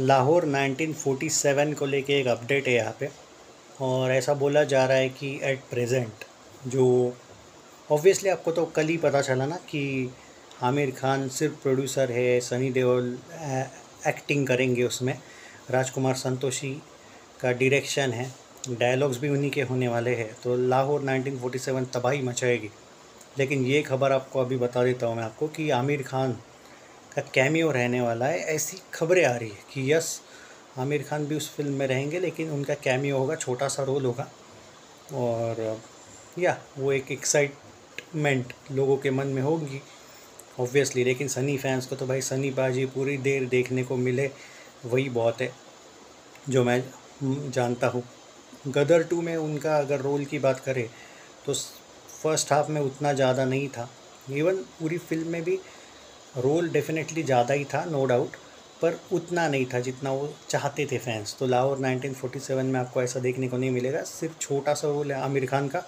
लाहौर 1947 को लेके एक अपडेट है यहाँ पे। और ऐसा बोला जा रहा है कि एट प्रेजेंट जो ऑब्वियसली आपको तो कल ही पता चला ना कि आमिर खान सिर्फ़ प्रोड्यूसर है सनी देओल एक्टिंग करेंगे उसमें। राजकुमार संतोषी का डायरेक्शन है डायलॉग्स भी उन्हीं के होने वाले हैं। तो लाहौर 1947 तबाही मचाएगी। लेकिन ये खबर आपको अभी बता देता हूँ मैं आपको कि आमिर खान का कैमियो रहने वाला है, ऐसी खबरें आ रही है कि यस, आमिर खान भी उस फ़िल्म में रहेंगे, लेकिन उनका कैमियो होगा, छोटा सा रोल होगा। और, या, वो एक एक्साइटमेंट लोगों के मन में होगी ऑब्वियसली लेकिन सनी फैंस को तो भाई सनी बाजी पूरी देर देखने को मिले, वही बहुत है, जो मैं जानता हूँ। गदर टू में उनका अगर रोल की बात करें तो फ़र्स्ट हाफ़ में उतना ज़्यादा नहीं था। इवन पूरी फ़िल्म में भी रोल डेफिनेटली ज़्यादा ही था नो डाउट पर उतना नहीं था जितना वो चाहते थे फैंस तो लाहौर 1947 में आपको ऐसा देखने को नहीं मिलेगा, सिर्फ़ छोटा सा रोल है आमिर खान का।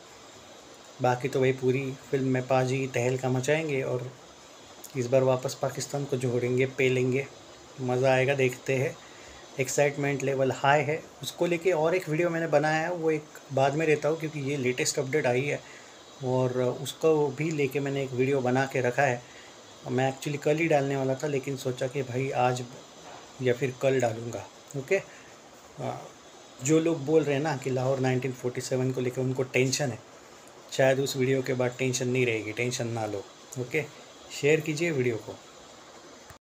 बाकी तो वही पूरी फ़िल्म में पाजी, तहल का मचाएँगे और इस बार वापस पाकिस्तान को जोड़ेंगे, पेलेंगे। मज़ा आएगा, देखते हैं। एक्साइटमेंट लेवल हाई है। उसको लेके और एक वीडियो मैंने बनाया है, वो एक बाद में रहता हूँ क्योंकि ये लेटेस्ट अपडेट आई है। और उसको भी लेके मैंने एक वीडियो बना के रखा है। मैं एक्चुअली कल ही डालने वाला था, लेकिन सोचा कि भाई आज या फिर कल डालूँगा ओके जो लोग बोल रहे हैं ना कि लाहौर 1947 को लेकर उनको टेंशन है, शायद उस वीडियो के बाद टेंशन नहीं रहेगी, टेंशन ना लो ओके शेयर कीजिए वीडियो को।